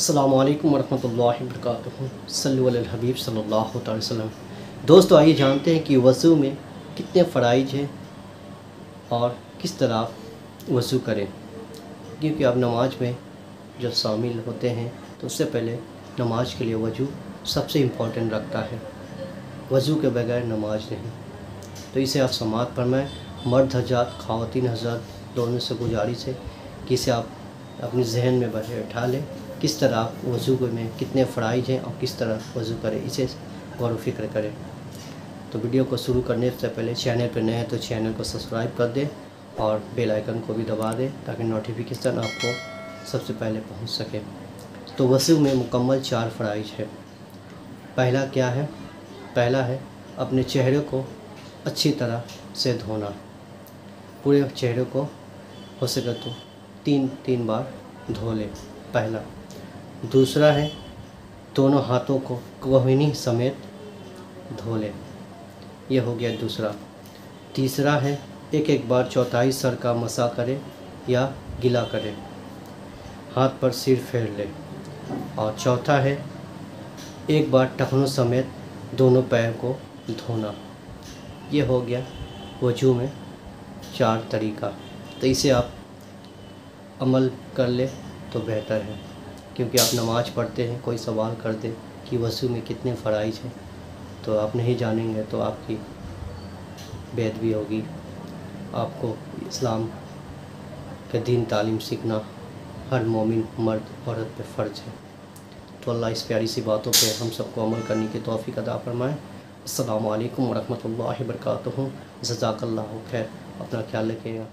अस्सलाम वालेकुम वरहमतुल्लाहि वबरकातुहू। सल्लु वसल्लम। दोस्तों, आइए जानते हैं कि वज़ू में कितने फ़राइज हैं और किस तरह वज़ू करें। क्योंकि आप नमाज़ में जब शामिल होते हैं तो उससे पहले नमाज़ के लिए वज़ू सबसे इम्पोर्टेंट रखता है। वज़ू के बगैर नमाज़ नहीं। तो इसे आप समात फरमाएँ। मर्द हजरात ख़वातीन हजरात दोनों से गुजारिश है कि इसे आप अपने जहन में बैठा लें। किस तरह वज़ू में कितने फ़राइज हैं और किस तरह वज़ू करें, इसे गौर फ़िक्र करें। तो वीडियो को शुरू करने से पहले चैनल पर नए हैं तो चैनल को सब्सक्राइब कर दें और बेल आइकन को भी दबा दें ताकि नोटिफिकेशन आपको सबसे पहले पहुँच सके। तो वज़ू में मुकम्मल चार फ़राइज है। पहला क्या है? पहला है अपने चेहरे को अच्छी तरह से धोना। पूरे चेहरे को हो सके तो तीन तीन बार धो लें। पहला। दूसरा है, दोनों हाथों को कोहनी समेत धो लें। यह हो गया दूसरा। तीसरा है एक एक बार चौथाई सर का मसा करें या गिला करें। हाथ पर सिर फेर लें। और चौथा है, एक बार टखनों समेत दोनों पैर को धोना। यह हो गया वज़ू में चार तरीका। तो इसे आप अमल कर ले। तो बेहतर है, क्योंकि आप नमाज़ पढ़ते हैं, कोई सवाल कर दे कि वसू में कितने फ़राइज हैं तो आप नहीं जानेंगे तो आपकी बेदबी होगी। आपको इस्लाम के दीन तालीम सीखना हर मोमिन, मर्द, औरत पे फ़र्ज़ है। तो अल्लाह इस प्यारी सी बातों पे हम सबको अमल करने की तोफ़ी अदा फरमाएँ। अल्लाम वरहमल वर्क जजाकल्ला खैर। अपना ख्याल रखिएगा।